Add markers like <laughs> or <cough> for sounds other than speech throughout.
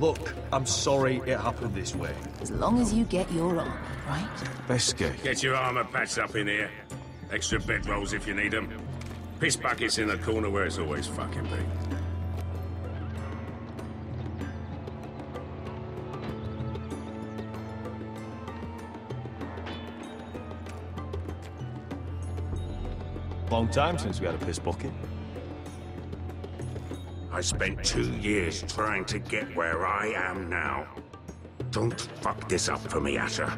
Look, I'm sorry it happened this way. As long as you get your armor, right? Beskha. Get your armor patched up in here. Extra bedrolls if you need them. Piss buckets in the corner where it's always fucking been. Long time since we had a piss bucket. I spent two years trying to get where I am now. Don't fuck this up for me, Asher.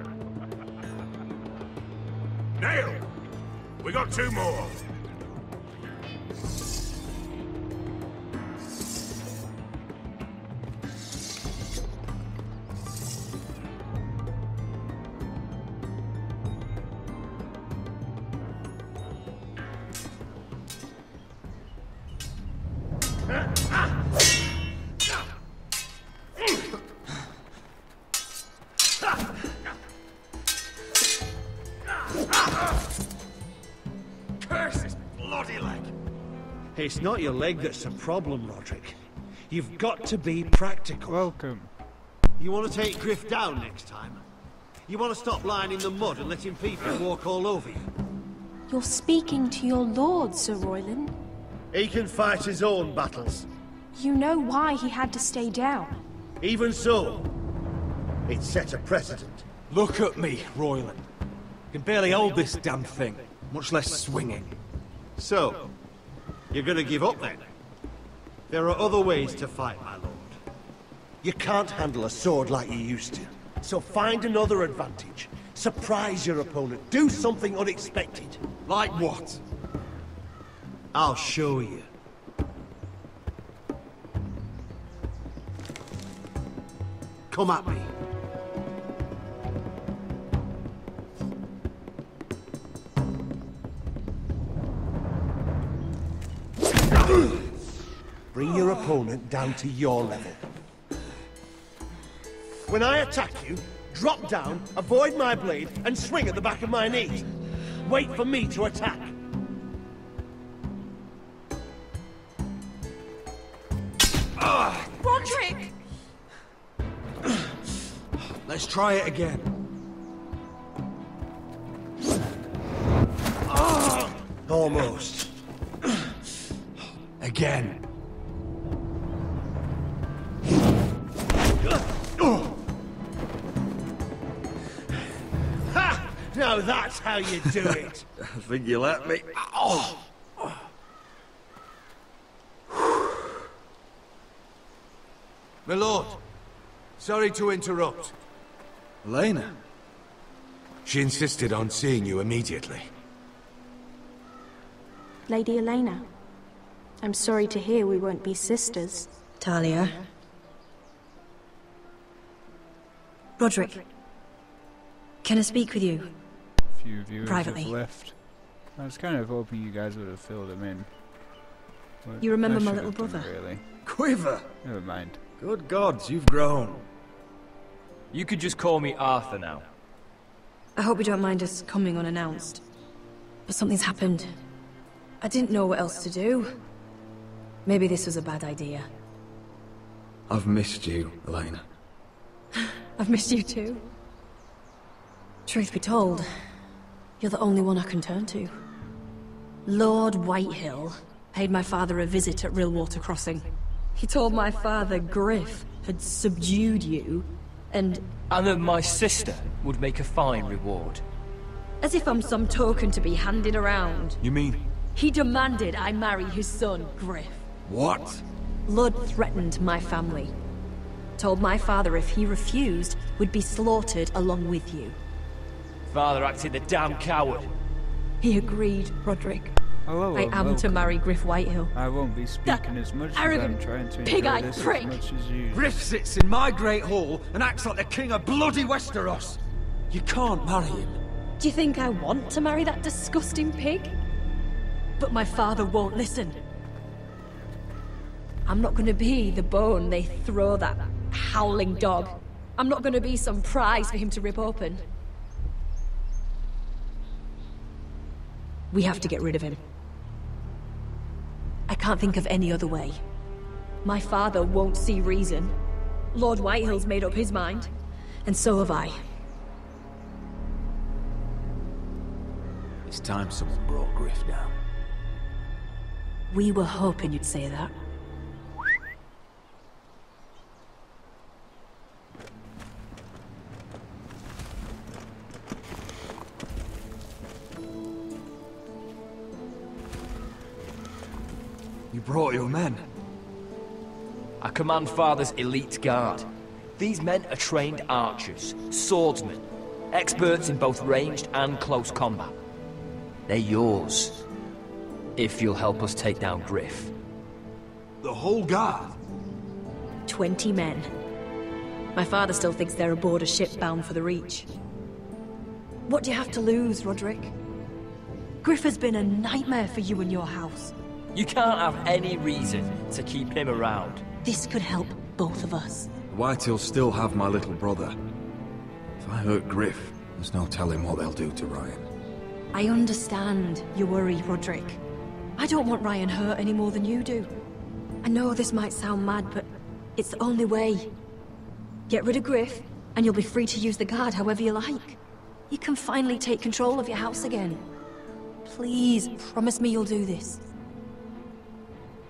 Nail! We got two more. It's not your leg that's a problem, Rodrik. You've got to be practical. Welcome. You want to take Gryff down next time? You want to stop lying in the mud and letting people walk all over you? You're speaking to your lord, Sir Royland. He can fight his own battles. You know why he had to stay down. Even so, it set a precedent. Look at me, Royland. I can barely hold this damn thing, much less swing it. So, you're gonna give up then? There are other ways to fight, my lord. You can't handle a sword like you used to. So find another advantage. Surprise your opponent. Do something unexpected. Like what? I'll show you. Come at me. Opponent down to your level. When I attack you, drop down, avoid my blade, and swing at the back of my knees. Wait for me to attack. Rodrik! Let's try it again. Almost. Again. Ha! Now that's how you do it. <laughs> I think you let me. Oh! My lord, sorry to interrupt. Elaena. She insisted on seeing you immediately. Lady Elaena, I'm sorry to hear we won't be sisters. Talia. Rodrik. Can I speak with you? Few viewers Privately. have left. I was kind of hoping you guys would have filled them in. But You remember my little brother? Really. Quiver! Never mind. Good gods, you've grown. You could just call me Arthur now. I hope you don't mind us coming unannounced. But something's happened. I didn't know what else to do. Maybe this was a bad idea. I've missed you, Elaena. <sighs> I've missed you too. Truth be told, you're the only one I can turn to. Lord Whitehill paid my father a visit at Rillwater Crossing. He told my father Gryff had subdued you, and And that my sister would make a fine reward. as if I'm some token to be handed around, You mean... he demanded I marry his son, Gryff. What? Ludd threatened my family. Told my father if he refused, would be slaughtered along with you. Father acted the damn coward. He agreed, Rodrik. Hello, I and am to marry Gryff Whitehill. I won't be That speaking as much as arrogant, I'm trying to pig-eyed this prick. as much as you. Gryff sits in my great hall and acts like the king of bloody Westeros. You can't marry him. Do you think I want to marry that disgusting pig? But my father won't listen. I'm not gonna be the bone they throw that howling dog. I'm not gonna be some prize for him to rip open. We have to get rid of him. I can't think of any other way. My father won't see reason. Lord Whitehill's made up his mind. And so have I. It's time someone brought Gryff down. We were hoping you'd say that. Brought your men. I command Father's elite guard. These men are trained archers, swordsmen, experts in both ranged and close combat. They're yours. If you'll help us take down Gryff. The whole guard. Twenty men. My father still thinks they're aboard a ship bound for the Reach. What do you have to lose, Rodrik? Gryff has been a nightmare for you and your house. You can't have any reason to keep him around. This could help both of us. The Whitehills still have my little brother. If I hurt Gryff, there's no telling what they'll do to Ryon. I understand your worry, Rodrik. I don't want Ryon hurt any more than you do. I know this might sound mad, but it's the only way. Get rid of Gryff, and you'll be free to use the guard however you like. You can finally take control of your house again. Please, promise me you'll do this.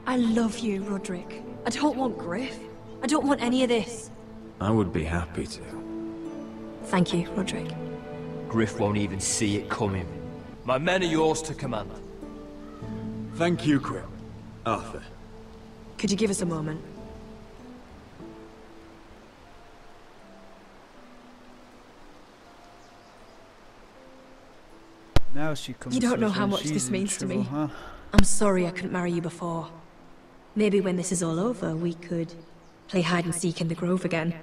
I love you, Rodrik. I don't want Gryff. I don't want any of this. I would be happy to. Thank you, Rodrik. Gryff won't even see it coming. My men are yours to command. Thank you, Quill. Arthur. Could you give us a moment? Now she comes You don't know how much this in means to me. Huh? I'm sorry I couldn't marry you before. Maybe when this is all over, we could play hide and seek in the grove again.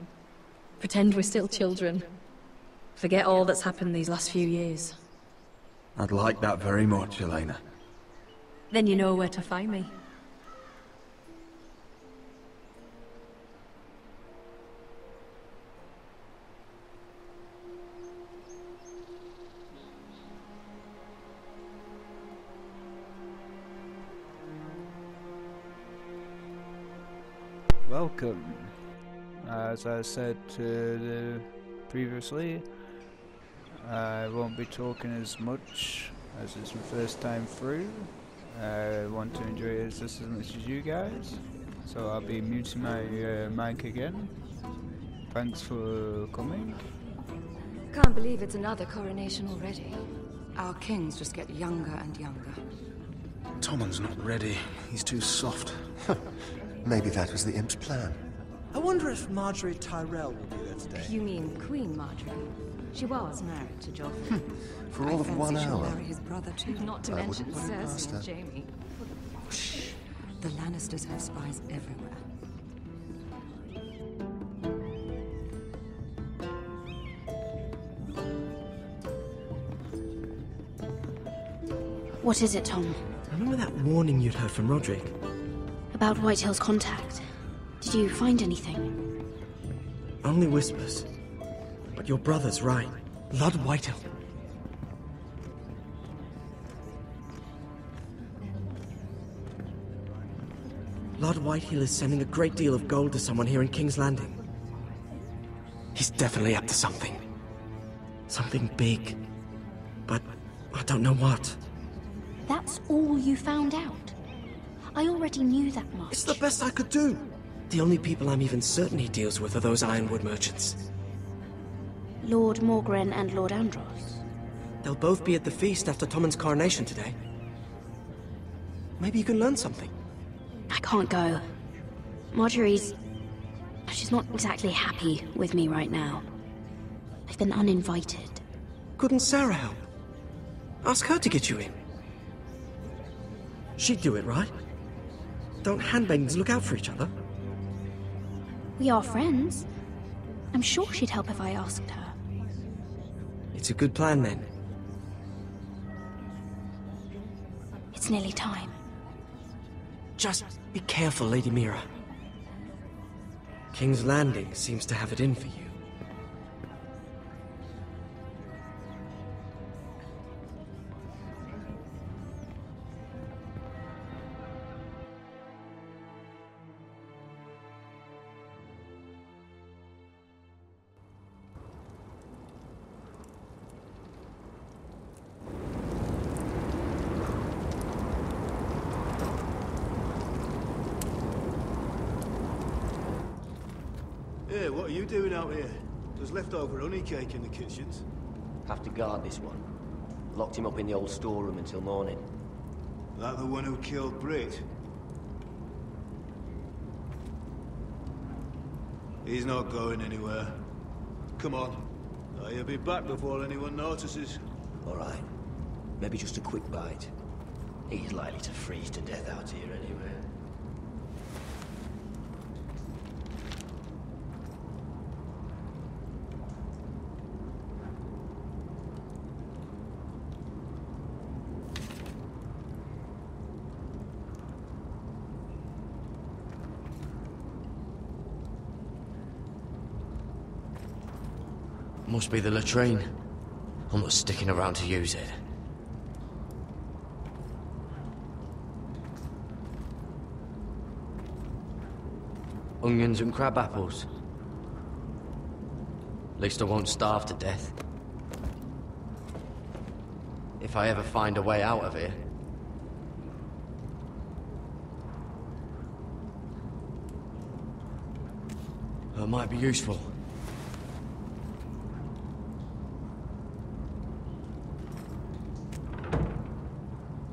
Pretend we're still children. Forget all that's happened these last few years. I'd like that very much, Elaena. Then you know where to find me. Welcome. As I said to the previously, I won't be talking as much as it's my first time through. I want to enjoy it just as much as you guys, so I'll be muting my uh, mic again. Thanks for coming. Can't believe it's another coronation already. Our kings just get younger and younger. Tommen's not ready. He's too soft. <laughs> Maybe that was the imp's plan. I wonder if Margaery Tyrell will be there today. You mean Queen Margaery? She was married to Joffrey. Hmm. For I all of fancy one she'll hour. marry his brother too. Not to I mention wouldn't put it past Cersei and her. Jaime. Shh. The Lannisters have spies everywhere. What is it, Tom? Remember that warning you'd heard from Rodrik? About Whitehill's contact. Did you find anything? Only whispers. But your brother's right. Lord Whitehill. Lord Whitehill is sending a great deal of gold to someone here in King's Landing. He's definitely up to something. Something big. But I don't know what. That's all you found out? I already knew that much. It's the best I could do. The only people I'm even certain he deals with are those ironwood merchants. Lord Morgryn and Lord Andros. They'll both be at the feast after Tommen's coronation today. Maybe you can learn something. I can't go. Margaery's... She's not exactly happy with me right now. I've been uninvited. Couldn't Sera help? Ask her to get you in. She'd do it, right? Don't handmaidens look out for each other? We are friends. I'm sure she'd help if I asked her. It's a good plan, then. It's nearly time. Just be careful, Lady Mira. King's Landing seems to have it in for you. Hey, what are you doing out here? There's leftover honey cake in the kitchens. Have to guard this one. Locked him up in the old storeroom until morning. That the one who killed Britt? He's not going anywhere. Come on. He'll be back before anyone notices. All right. Maybe just a quick bite. He's likely to freeze to death out here anyway. Must be the latrine. I'm not sticking around to use it. Onions and crab apples. At least I won't starve to death. If I ever find a way out of here. That might be useful.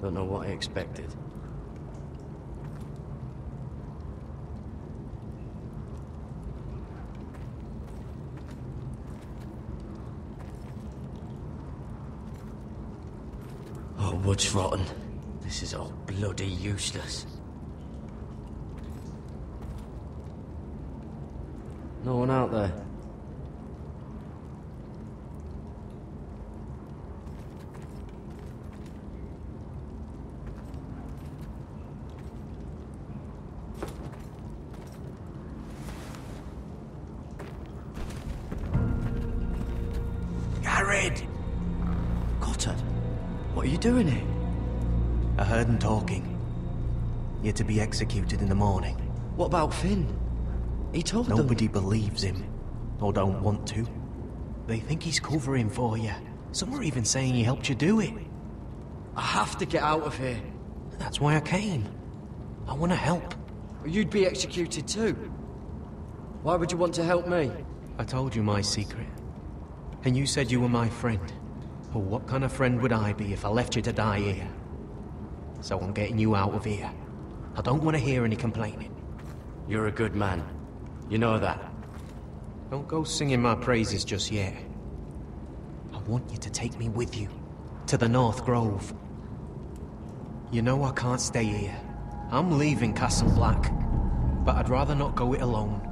Don't know what I expected. Oh, wood's rotten. This is all bloody useless. No one out there. Gared! Cotter, what are you doing here? I heard him talking. You're to be executed in the morning. What about Finn? He told them... Nobody believes him. Or don't want to. They think he's covering for you. Some are even saying he helped you do it. I have to get out of here. That's why I came. I want to help. You'd be executed too. Why would you want to help me? I told you my secret. And you said you were my friend. Well, what kind of friend would I be if I left you to die here? So I'm getting you out of here. I don't want to hear any complaining. You're a good man. You know that. Don't go singing my praises just yet. I want you to take me with you. To the North Grove. You know I can't stay here. I'm leaving Castle Black. But I'd rather not go it alone.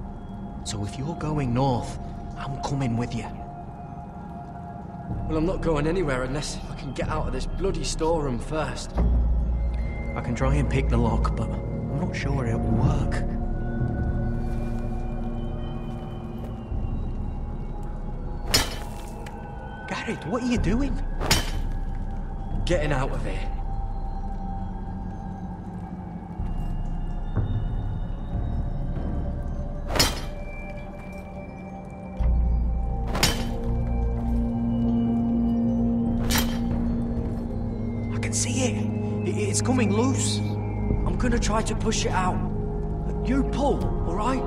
So if you're going north, I'm coming with you. Well, I'm not going anywhere unless I can get out of this bloody storeroom first. I can try and pick the lock, but I'm not sure it will work. Gared, what are you doing? Getting out of here. Try to push it out. You pull, all right?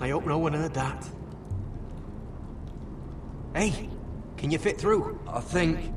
I hope no one heard that. Hey, can you fit through? I think...